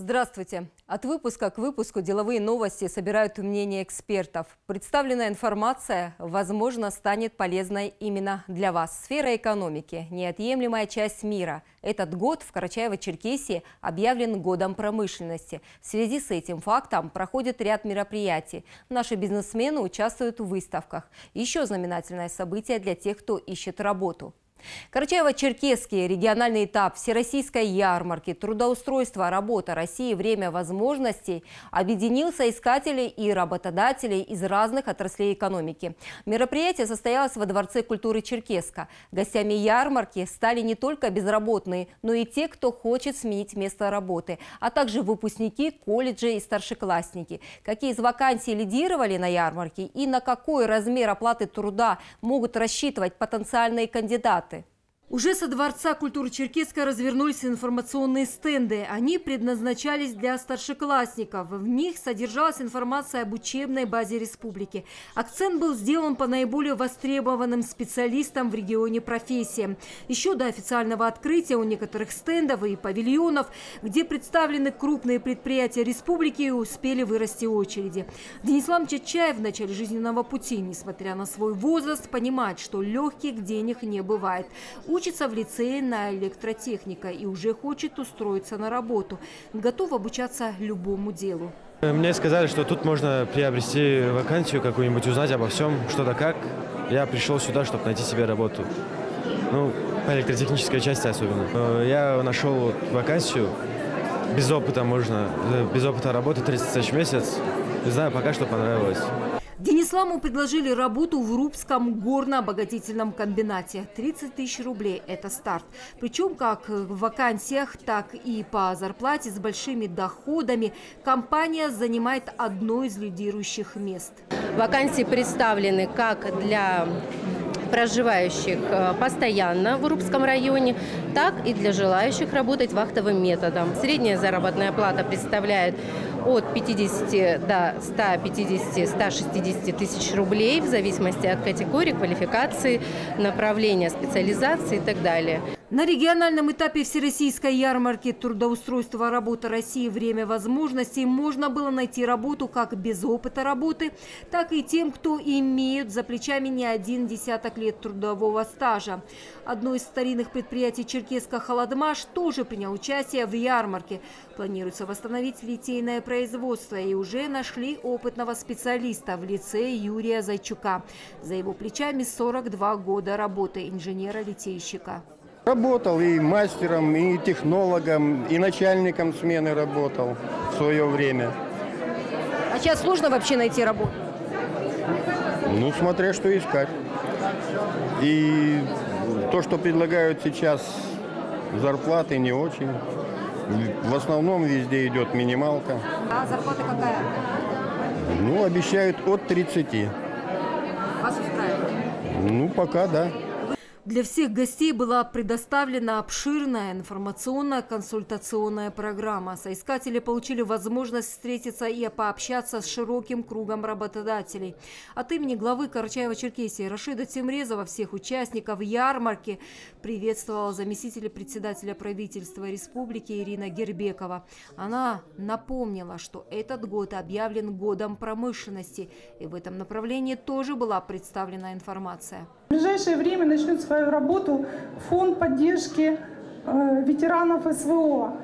Здравствуйте. От выпуска к выпуску деловые новости собирают мнения экспертов. Представленная информация, возможно, станет полезной именно для вас. Сфера экономики – неотъемлемая часть мира. Этот год в Карачаево-Черкесии объявлен годом промышленности. В связи с этим фактом проходит ряд мероприятий. Наши бизнесмены участвуют в выставках. Еще знаменательное событие для тех, кто ищет работу. Карачаево-Черкесский региональный этап Всероссийской ярмарки «Трудоустройство. Работа России. Время возможностей» объединил соискателей и работодателей из разных отраслей экономики. Мероприятие состоялось во Дворце культуры Черкеска. Гостями ярмарки стали не только безработные, но и те, кто хочет сменить место работы, а также выпускники колледжей и старшеклассники. Какие из вакансий лидировали на ярмарке и на какой размер оплаты труда могут рассчитывать потенциальные кандидаты, уже со Дворца культуры Черкесска развернулись информационные стенды. Они предназначались для старшеклассников. В них содержалась информация об учебной базе республики. Акцент был сделан по наиболее востребованным специалистам в регионе профессии. Еще до официального открытия у некоторых стендов и павильонов, где представлены крупные предприятия республики, успели вырасти очереди. Денислам Чачаев в начале жизненного пути, несмотря на свой возраст, понимает, что легких денег не бывает учится в лицее на электротехника и уже хочет устроиться на работу. Готов обучаться любому делу. Мне сказали, что тут можно приобрести вакансию какую-нибудь, узнать обо всем, что да как. Я пришел сюда, чтобы найти себе работу. Ну, по электротехнической части особенно. Э, я нашел вакансию, без опыта можно, э, без опыта работы 30 тысяч в месяц. Не знаю, пока что понравилось. Денисламу предложили работу в Рубском горно-обогатительном комбинате. 30 тысяч рублей – это старт. Причем как в вакансиях, так и по зарплате с большими доходами компания занимает одно из лидирующих мест. Вакансии представлены как для проживающих э, постоянно в Урубском районе, так и для желающих работать вахтовым методом. Средняя заработная плата представляет от 50 до 150-160 тысяч рублей в зависимости от категории, квалификации, направления специализации и так далее. На региональном этапе Всероссийской ярмарки трудоустройства работы России «Время возможностей» можно было найти работу как без опыта работы, так и тем, кто имеют за плечами не один десяток лет трудового стажа. Одно из старинных предприятий Черкеска «Холодмаш» тоже принял участие в ярмарке. Планируется восстановить литейное производство и уже нашли опытного специалиста в лице Юрия Зайчука. За его плечами 42 года работы инженера-литейщика. Работал и мастером, и технологом, и начальником смены работал в свое время. А сейчас сложно вообще найти работу? Ну, смотря что искать. И то, что предлагают сейчас, зарплаты не очень. В основном везде идет минималка. А зарплата какая? Ну, обещают от 30. Вас устраивает? Ну, пока да. Для всех гостей была предоставлена обширная информационно-консультационная программа. Соискатели получили возможность встретиться и пообщаться с широким кругом работодателей. От имени главы Карачаева-Черкесии Рашида Тимрезова всех участников ярмарки приветствовала заместитель председателя правительства республики Ирина Гербекова. Она напомнила, что этот год объявлен годом промышленности, и в этом направлении тоже была представлена информация. Ближайшее время начнет свою работу фонд поддержки э, ветеранов СВО.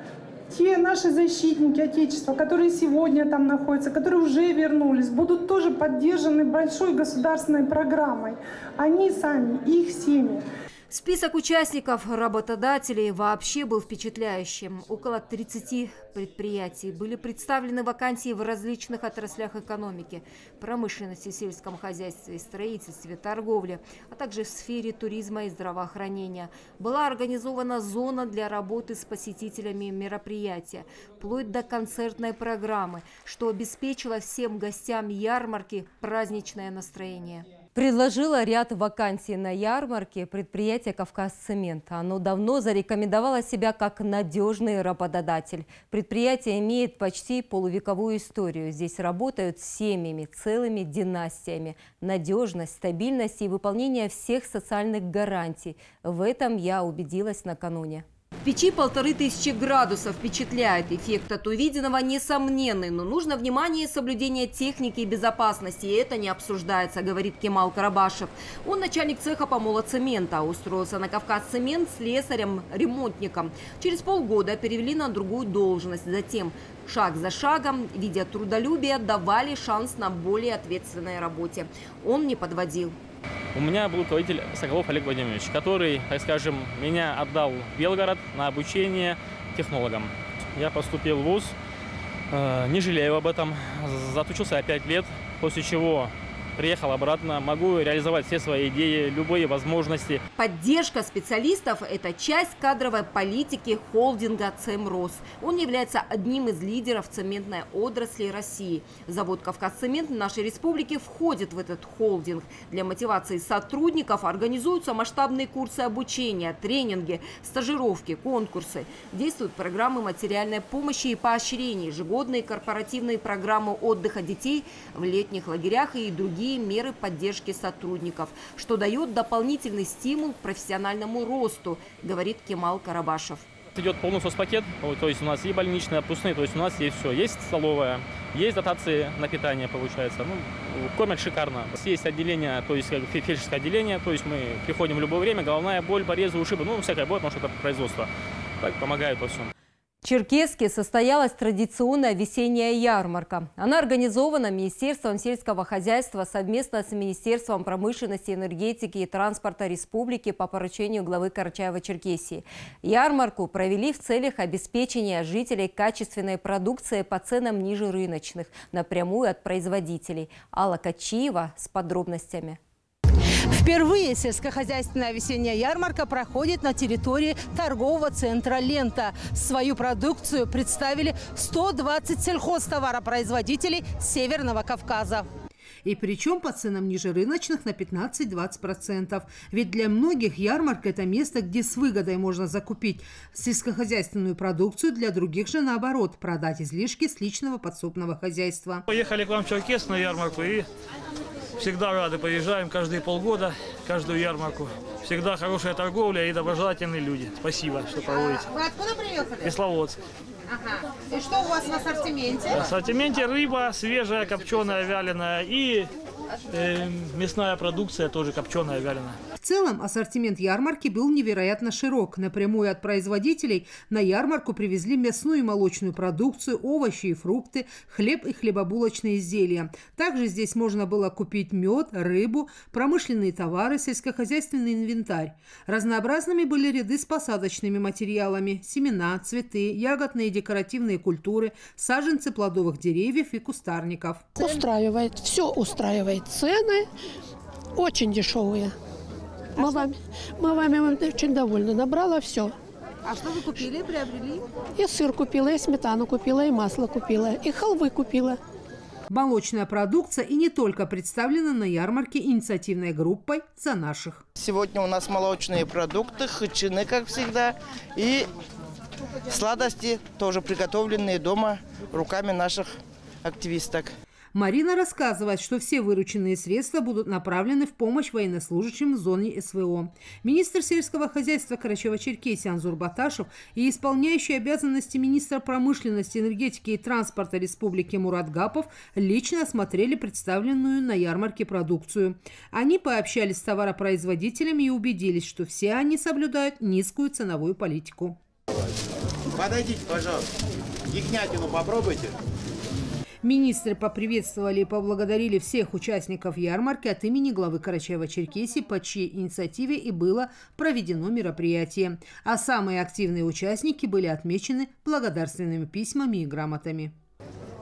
Те наши защитники Отечества, которые сегодня там находятся, которые уже вернулись, будут тоже поддержаны большой государственной программой. Они сами, их семьи. Список участников работодателей вообще был впечатляющим. Около 30 предприятий были представлены вакансии в различных отраслях экономики – промышленности, сельском хозяйстве, строительстве, торговле, а также в сфере туризма и здравоохранения. Была организована зона для работы с посетителями мероприятия, вплоть до концертной программы, что обеспечило всем гостям ярмарки праздничное настроение. Предложила ряд вакансий на ярмарке предприятие «Кавказцемент». Оно давно зарекомендовало себя как надежный работодатель. Предприятие имеет почти полувековую историю. Здесь работают семьями, целыми династиями. Надежность, стабильность и выполнение всех социальных гарантий. В этом я убедилась накануне. В печи полторы тысячи градусов впечатляет. Эффект от увиденного несомненный, но нужно внимание и соблюдение техники и безопасности. И это не обсуждается, говорит Кемал Карабашев. Он начальник цеха помола цемента. Устроился на Кавказ цемент с слесарем-ремонтником. Через полгода перевели на другую должность. Затем шаг за шагом, видя трудолюбие, давали шанс на более ответственной работе. Он не подводил. У меня был руководитель Соколов Олег Владимирович, который, так скажем, меня отдал в Белгород на обучение технологам. Я поступил в ВУЗ, э, не жалею об этом, затучился 5 лет, после чего приехал обратно, могу реализовать все свои идеи, любые возможности. Поддержка специалистов – это часть кадровой политики холдинга «Цемрос». Он является одним из лидеров цементной отрасли России. Завод «Кавказцемент» нашей республике входит в этот холдинг. Для мотивации сотрудников организуются масштабные курсы обучения, тренинги, стажировки, конкурсы. Действуют программы материальной помощи и поощрения, ежегодные корпоративные программы отдыха детей в летних лагерях и другие другие меры поддержки сотрудников, что дает дополнительный стимул к профессиональному росту, говорит Кемал Карабашев. Идет полный соцпакет, то есть у нас и больничные отпускные, то есть у нас есть все. Есть столовая, есть дотации на питание, получается. Ну, кормят шикарно. Есть отделение, то есть фельдшерское отделение, то есть мы приходим в любое время, головная боль, порезы, ушибы, ну, всякое бывает, потому что это производство. Так помогают во всем. Черкеске состоялась традиционная весенняя ярмарка. Она организована Министерством сельского хозяйства совместно с Министерством промышленности, энергетики и транспорта республики по поручению главы Карачаева-Черкесии. Ярмарку провели в целях обеспечения жителей качественной продукции по ценам ниже рыночных, напрямую от производителей. Алла Качиева с подробностями. Впервые сельскохозяйственная весенняя ярмарка проходит на территории торгового центра «Лента». Свою продукцию представили 120 сельхозтоваропроизводителей Северного Кавказа. И причем по ценам ниже рыночных на 15-20%. Ведь для многих ярмарка – это место, где с выгодой можно закупить сельскохозяйственную продукцию, для других же наоборот – продать излишки с личного подсобного хозяйства. Поехали к вам в Черкес на ярмарку и Всегда рады, приезжаем каждые полгода, каждую ярмарку. Всегда хорошая торговля и доброжелательные люди. Спасибо, что проводите. Вы откуда приехали? Кисловодск. Ага. И что у вас в ассортименте? В ассортименте рыба, свежая, копченая, вяленая и э, мясная продукция тоже копченая, вяленая. В целом ассортимент ярмарки был невероятно широк. Напрямую от производителей на ярмарку привезли мясную и молочную продукцию, овощи и фрукты, хлеб и хлебобулочные изделия. Также здесь можно было купить мед, рыбу, промышленные товары, сельскохозяйственный инвентарь. Разнообразными были ряды с посадочными материалами, семена, цветы, ягодные и декоративные культуры, саженцы плодовых деревьев и кустарников. Устраивает, все устраивает. Цены очень дешевые. Мы вами, мы вами очень довольны. Набрала все. А что вы купили, приобрели? И сыр купила, и сметану купила, и масло купила, и халвы купила. Молочная продукция и не только представлена на ярмарке инициативной группой «За наших». Сегодня у нас молочные продукты, хычины, как всегда, и сладости, тоже приготовленные дома руками наших активисток. Марина рассказывает, что все вырученные средства будут направлены в помощь военнослужащим в зоне СВО. Министр сельского хозяйства Карачева-Черкесии Анзур Баташев и исполняющий обязанности министра промышленности, энергетики и транспорта Республики Мурат Гапов лично осмотрели представленную на ярмарке продукцию. Они пообщались с товаропроизводителями и убедились, что все они соблюдают низкую ценовую политику. Подойдите, пожалуйста. Ягнятину попробуйте. Министры поприветствовали и поблагодарили всех участников ярмарки от имени главы Карачаева-Черкесии, по чьей инициативе и было проведено мероприятие. А самые активные участники были отмечены благодарственными письмами и грамотами.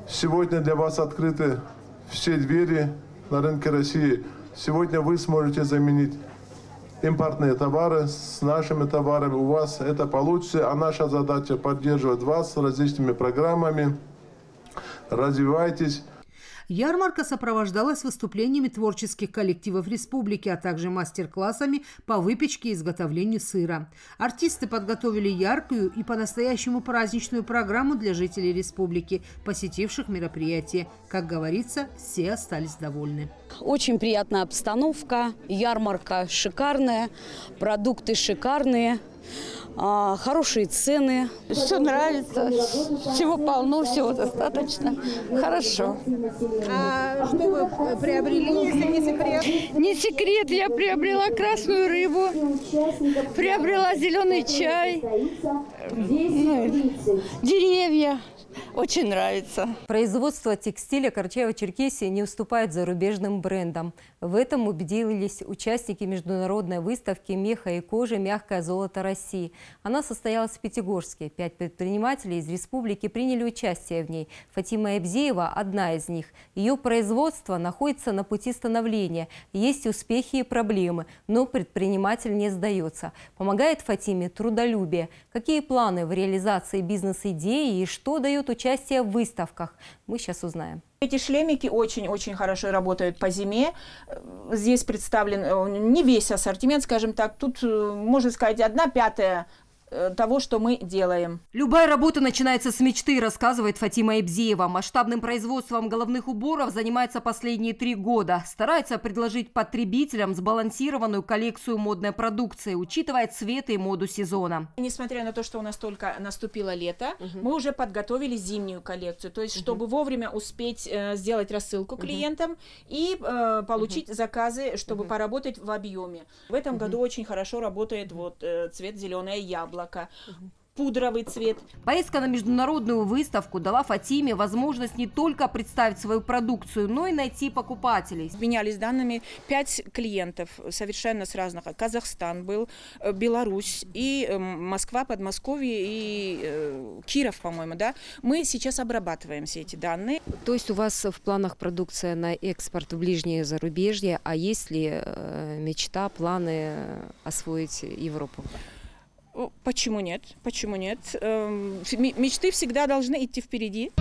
Сегодня для вас открыты все двери на рынке России. Сегодня вы сможете заменить импортные товары с нашими товарами. У вас это получится, а наша задача поддерживать вас различными программами, развивайтесь. Ярмарка сопровождалась выступлениями творческих коллективов республики, а также мастер-классами по выпечке и изготовлению сыра. Артисты подготовили яркую и по-настоящему праздничную программу для жителей республики, посетивших мероприятие. Как говорится, все остались довольны. Очень приятная обстановка, ярмарка шикарная, продукты шикарные. А, хорошие цены. Все нравится, всего полно, всего достаточно. Хорошо. А что вы приобрели, если не секрет? Не секрет, я приобрела красную рыбу, приобрела зеленый чай, ну, деревья. Очень нравится. Производство текстиля Карачаево-Черкесии не уступает зарубежным брендам. В этом убедились участники международной выставки «Меха и кожи. Мягкое золото России». Она состоялась в Пятигорске. Пять предпринимателей из республики приняли участие в ней. Фатима Эбзеева – одна из них. Ее производство находится на пути становления. Есть успехи и проблемы, но предприниматель не сдается. Помогает Фатиме трудолюбие. Какие планы в реализации бизнес-идеи и что дает участие в выставках? Мы сейчас узнаем. Эти шлемики очень-очень хорошо работают по зиме. Здесь представлен э, не весь ассортимент, скажем так. Тут, э, можно сказать, одна пятая того, что мы делаем. Любая работа начинается с мечты, рассказывает Фатима Эбзеева. Масштабным производством головных уборов занимается последние три года. Старается предложить потребителям сбалансированную коллекцию модной продукции, учитывая цвет и моду сезона. Несмотря на то, что у нас только наступило лето, угу. мы уже подготовили зимнюю коллекцию. То есть, чтобы угу. вовремя успеть э, сделать рассылку клиентам угу. и э, получить угу. заказы, чтобы угу. поработать в объеме. В этом угу. году очень хорошо работает вот э, цвет зеленое яблоко яблоко. пудровый цвет. Поездка на международную выставку дала Фатиме возможность не только представить свою продукцию, но и найти покупателей. Менялись данными пять клиентов совершенно с разных. Казахстан был, э, Беларусь и э, Москва, Подмосковье и э, Киров, по-моему, да. Мы сейчас обрабатываем все эти данные. То есть у вас в планах продукция на экспорт в ближнее зарубежье, а есть ли мечта, планы освоить Европу? Почему нет? Почему нет? Эм, мечты всегда должны идти впереди.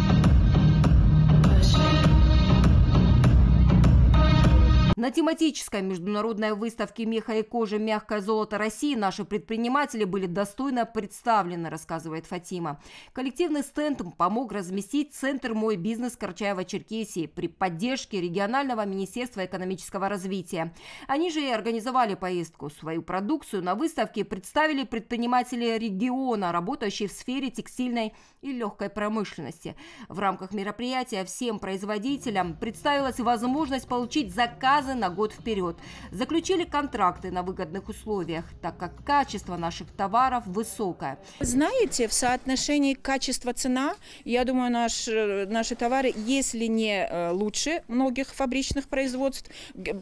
На тематической международной выставке меха и кожи «Мягкое золото России» наши предприниматели были достойно представлены, рассказывает Фатима. Коллективный стенд помог разместить Центр «Мой бизнес» Карчаева-Черкесии при поддержке регионального министерства экономического развития. Они же и организовали поездку. Свою продукцию на выставке представили предприниматели региона, работающие в сфере текстильной и легкой промышленности. В рамках мероприятия всем производителям представилась возможность получить заказы на год вперед. Заключили контракты на выгодных условиях, так как качество наших товаров высокое. Знаете, в соотношении качество-цена, я думаю, наш, э, наши товары, если не э, лучше многих фабричных производств,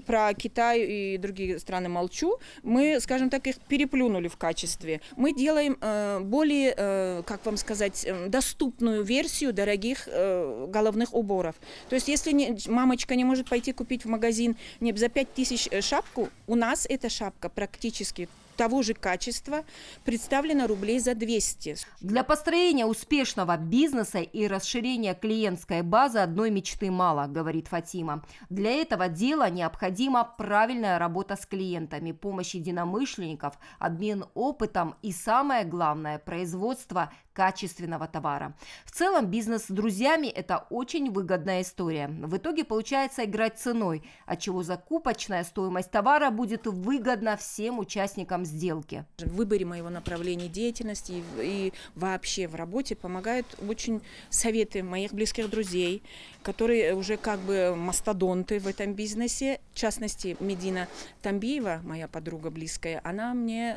про Китай и другие страны молчу, мы, скажем так, их переплюнули в качестве. Мы делаем э, более, как вам сказать, доступную версию дорогих головных уборов. То есть, если не, мамочка не может пойти купить в магазин не за 5 тысяч э, шапку, у нас эта шапка практически того же качества представлено рублей за 200. Для построения успешного бизнеса и расширения клиентской базы одной мечты мало, говорит Фатима. Для этого дела необходима правильная работа с клиентами, помощь единомышленников, обмен опытом и самое главное – производство качественного товара. В целом бизнес с друзьями – это очень выгодная история. В итоге получается играть ценой, отчего закупочная стоимость товара будет выгодна всем участникам сделки. В выборе моего направления деятельности и вообще в работе помогают очень советы моих близких друзей, которые уже как бы мастодонты в этом бизнесе. В частности, Медина Тамбиева, моя подруга близкая, она мне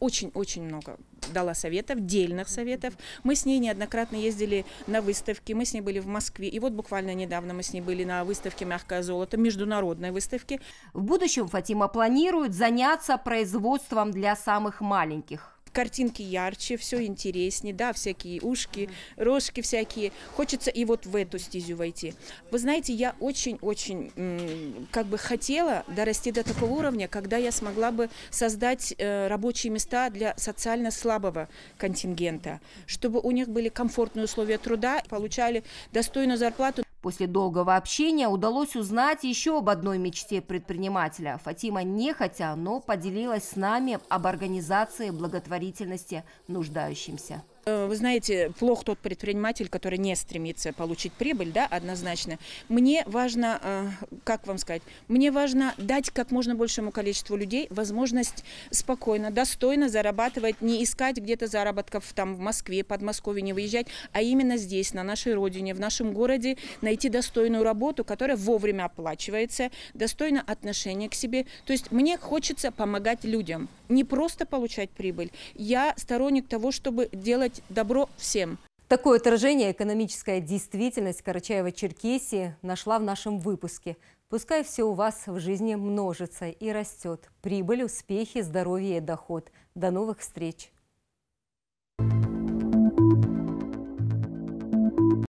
очень-очень э, много дала советов, дельных советов. Мы с ней неоднократно ездили на выставки, мы с ней были в Москве. И вот буквально недавно мы с ней были на выставке «Мягкое золото», международной выставке. В будущем Фатима планирует заняться производством для самых маленьких картинки ярче, все интереснее, да, всякие ушки, рожки всякие. Хочется и вот в эту стезю войти. Вы знаете, я очень-очень как бы хотела дорасти до такого уровня, когда я смогла бы создать э, рабочие места для социально слабого контингента, чтобы у них были комфортные условия труда, получали достойную зарплату. После долгого общения удалось узнать еще об одной мечте предпринимателя. Фатима нехотя, но поделилась с нами об организации благотворительности нуждающимся. Э, Вы знаете, плох тот предприниматель, который не стремится получить прибыль, да, однозначно. Мне важно, э, как вам сказать, мне важно дать как можно большему количеству людей возможность спокойно, достойно зарабатывать, не искать где-то заработков там в Москве, Подмосковье, не выезжать, а именно здесь, на нашей родине, в нашем городе, найти достойную работу, которая вовремя оплачивается, достойно отношения к себе. То есть мне хочется помогать людям, не просто получать прибыль. Я сторонник того, чтобы делать добро всем. Такое отражение экономическая действительность Карачаева-Черкесии нашла в нашем выпуске. Пускай все у вас в жизни множится и растет. Прибыль, успехи, здоровье и доход. До новых встреч!